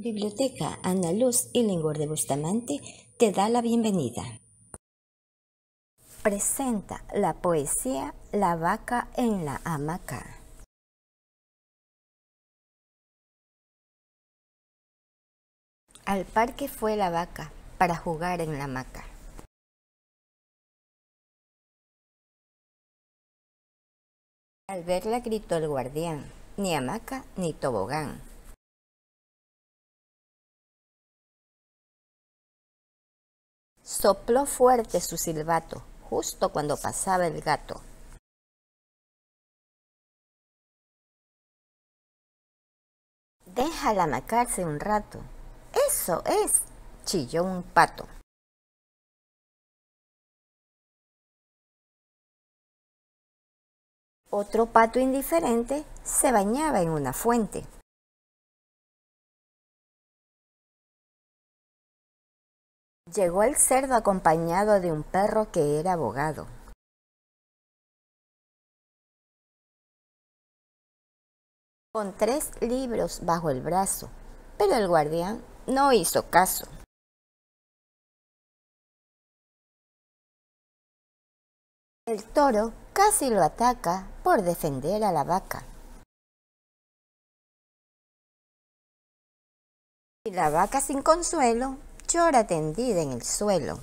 Biblioteca Ana Luz Illingworth de Bustamante te da la bienvenida. Presenta la poesía La vaca en la hamaca. Al parque fue la vaca para jugar en la hamaca. Al verla gritó el guardián, ni hamaca ni tobogán. Sopló fuerte su silbato, justo cuando pasaba el gato. Déjala macarse un rato. Eso es, chilló un pato. Otro pato indiferente se bañaba en una fuente. Llegó el cerdo acompañado de un perro que era abogado. Con tres libros bajo el brazo, pero el guardián no hizo caso. El toro casi lo ataca por defender a la vaca. Y la vaca sin consuelo llora tendida en el suelo.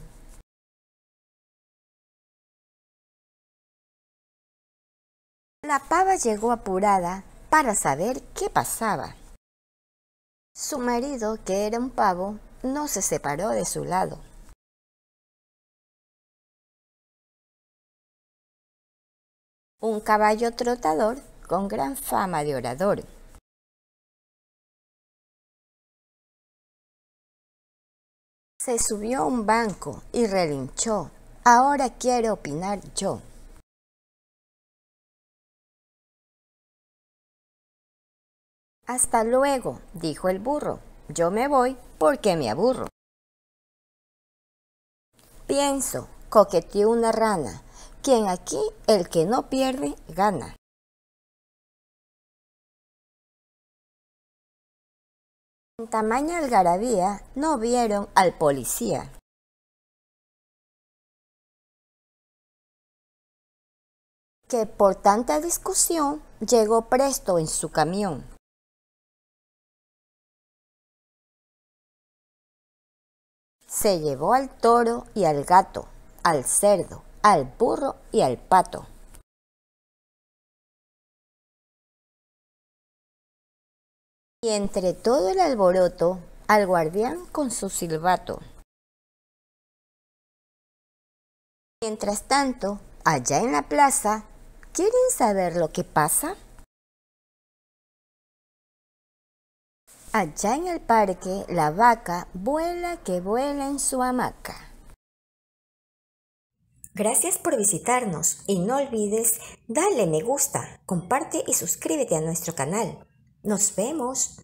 La pava llegó apurada para saber qué pasaba. Su marido, que era un pavo, no se separó de su lado. Un caballo trotador con gran fama de orador. Se subió a un banco y relinchó. Ahora quiero opinar yo. Hasta luego, dijo el burro. Yo me voy porque me aburro. Pienso, coqueteó una rana, quien aquí el que no pierde gana. En tamaña algarabía no vieron al policía. que por tanta discusión llegó presto en su camión. Se llevó al toro y al gato, al cerdo, al burro y al pato. Y entre todo el alboroto, al guardián con su silbato. Mientras tanto, allá en la plaza, ¿quieren saber lo que pasa? Allá en el parque, la vaca vuela que vuela en su hamaca. Gracias por visitarnos y no olvides darle me gusta, comparte y suscríbete a nuestro canal. Nos vemos.